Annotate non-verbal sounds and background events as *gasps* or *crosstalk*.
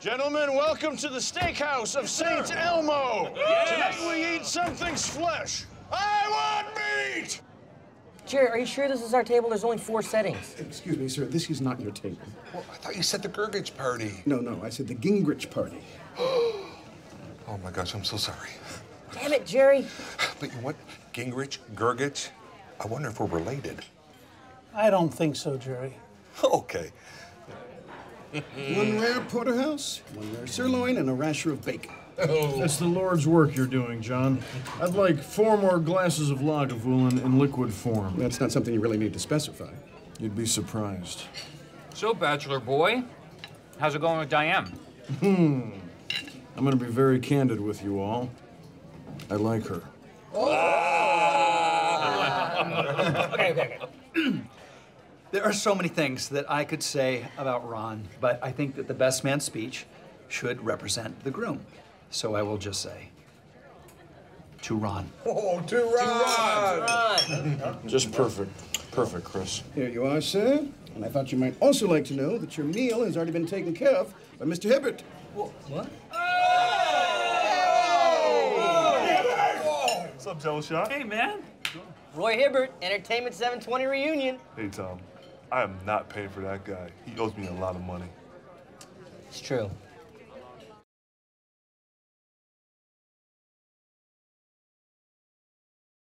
Gentlemen, welcome to the steakhouse of St. Elmo. Tonight we eat something's flesh. I want meat! Jerry, are you sure this is our table? There's only four settings. Excuse me, sir, this is not your table. Well, I thought you said the Gergich party. No, no, I said the Gingrich party. *gasps* Oh my gosh, I'm so sorry. Damn it, Jerry. But you know what? Gingrich, Gergich, I wonder if we're related. I don't think so, Jerry. *laughs* Okay. One rare porterhouse, one rare sirloin, and a rasher of bacon. That's the Lord's work you're doing, John. I'd like four more glasses of Lagavulin in liquid form. That's not something you really need to specify. You'd be surprised. So, bachelor boy, how's it going with Diane? Hmm. I'm gonna be very candid with you all. I like her. *laughs* Okay, okay, okay. There are so many things that I could say about Ron, but I think that the best man speech should represent the groom. So I will just say, to Ron. Oh, to Ron! To Ron. Just perfect. Perfect, Chris. Here you are, sir. And I thought you might also like to know that your meal has already been taken care of by Mr. Hibbert. What? What's up, Jello Shot? Hey, man. Roy Hibbert, Entertainment 720 reunion. Hey, Tom. I am not paying for that guy. He owes me a lot of money. It's true.